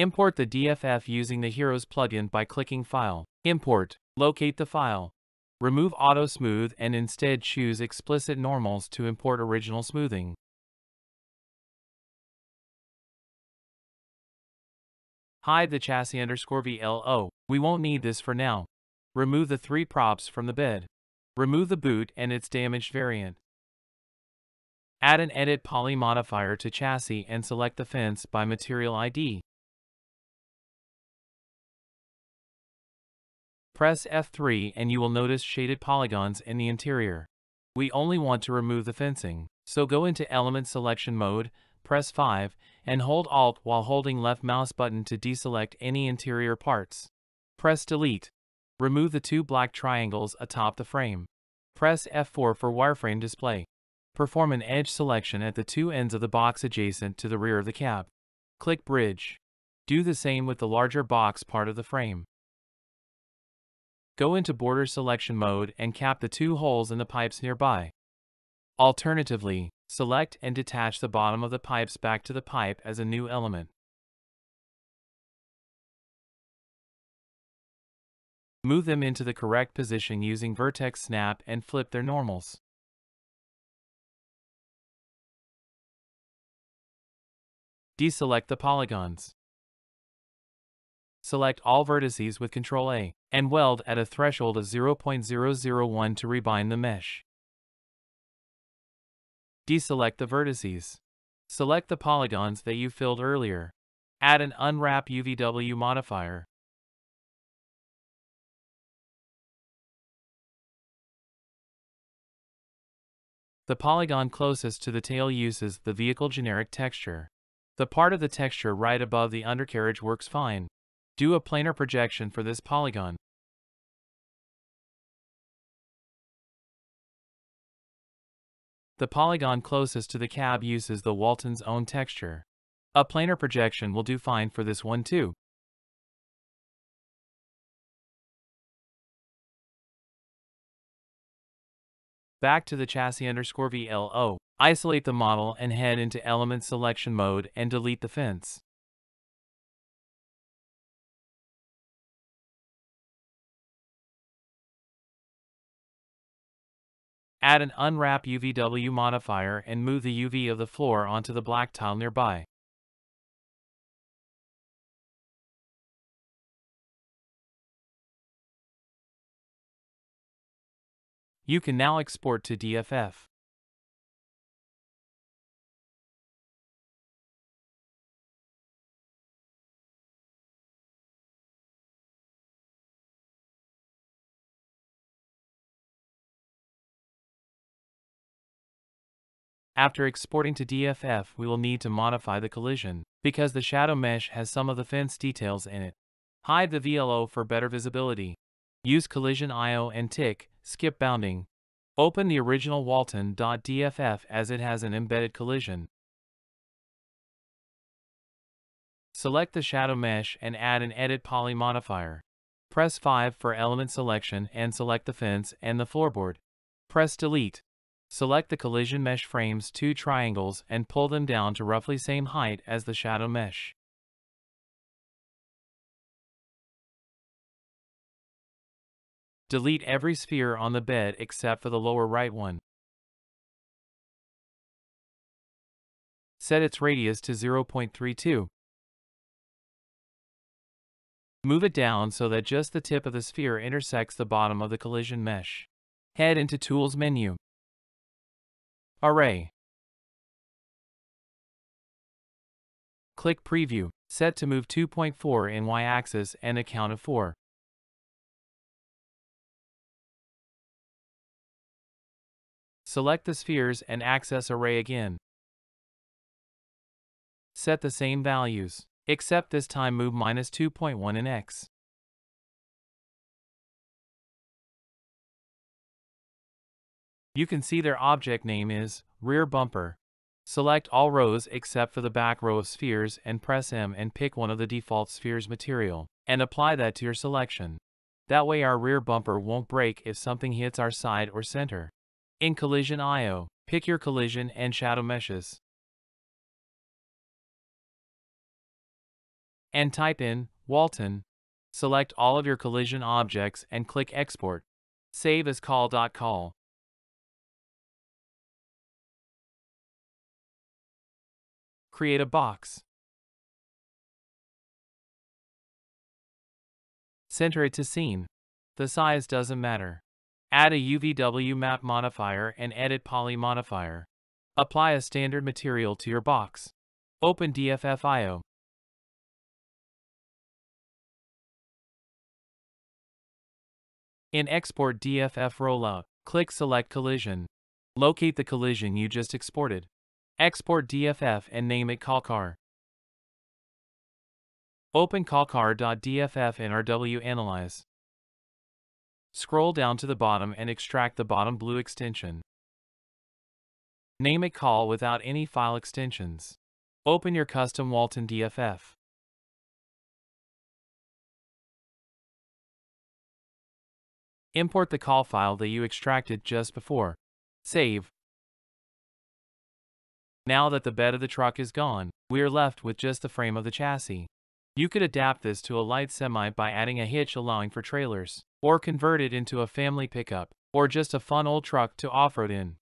Import the DFF using the Hero's plugin by clicking File, Import, locate the file. Remove Auto Smooth and instead choose Explicit Normals to import original smoothing. Hide the chassis underscore VLO. We won't need this for now. Remove the three props from the bed. Remove the boot and its damaged variant. Add an Edit Poly modifier to chassis and select the fence by Material ID. Press F3 and you will notice shaded polygons in the interior. We only want to remove the fencing, so go into Element Selection mode, press 5, and hold Alt while holding left mouse button to deselect any interior parts. Press Delete. Remove the two black triangles atop the frame. Press F4 for wireframe display. Perform an edge selection at the two ends of the box adjacent to the rear of the cab. Click Bridge. Do the same with the larger box part of the frame. Go into border selection mode and cap the two holes in the pipes nearby. Alternatively, select and detach the bottom of the pipes back to the pipe as a new element. Move them into the correct position using vertex snap and flip their normals. Deselect the polygons. Select all vertices with Ctrl A, and weld at a threshold of 0.001 to rebind the mesh. Deselect the vertices. Select the polygons that you filled earlier. Add an Unwrap UVW modifier. The polygon closest to the tail uses the vehicle generic texture. The part of the texture right above the undercarriage works fine. Do a planar projection for this polygon. The polygon closest to the cab uses the Walton's own texture. A planar projection will do fine for this one too. Back to the chassis underscore VLO, isolate the model and head into element selection mode and delete the fence. Add an unwrap UVW modifier and move the UV of the floor onto the black tile nearby. You can now export to DFF. After exporting to DFF we will need to modify the collision, because the shadow mesh has some of the fence details in it. Hide the VLO for better visibility. Use collision IO and tick, skip bounding. Open the original Walton.dff as it has an embedded collision. Select the shadow mesh and add an edit poly modifier. Press 5 for element selection and select the fence and the floorboard. Press delete. Select the collision mesh frames two triangles and pull them down to roughly same height as the shadow mesh. Delete every sphere on the bed except for the lower right one. Set its radius to 0.32. Move it down so that just the tip of the sphere intersects the bottom of the collision mesh. Head into Tools menu. Array. Click Preview, set to move 2.4 in y-axis and a count of 4. Select the spheres and access Array again. Set the same values, except this time move minus 2.1 in x. You can see their object name is rear bumper. Select all rows except for the back row of spheres and press M and pick one of the default spheres material, and apply that to your selection. That way our rear bumper won't break if something hits our side or center. In Collision IO, pick your collision and shadow meshes. and type in Walton. Select all of your collision objects and click Export. Save as col.col. Create a box. Center it to scene. The size doesn't matter. Add a UVW map modifier and edit poly modifier. Apply a standard material to your box. Open DFF.io. In Export DFF Rollout, click Select Collision. Locate the collision you just exported. Export DFF and name it Callcar. Open callcar.dff in RW Analyze. Scroll down to the bottom and extract the bottom blue extension. Name it col without any file extensions. Open your custom Walton DFF. Import the col file that you extracted just before. Save. Now that the bed of the truck is gone, we are left with just the frame of the chassis. You could adapt this to a light semi by adding a hitch allowing for trailers, or convert it into a family pickup, or just a fun old truck to off-road in.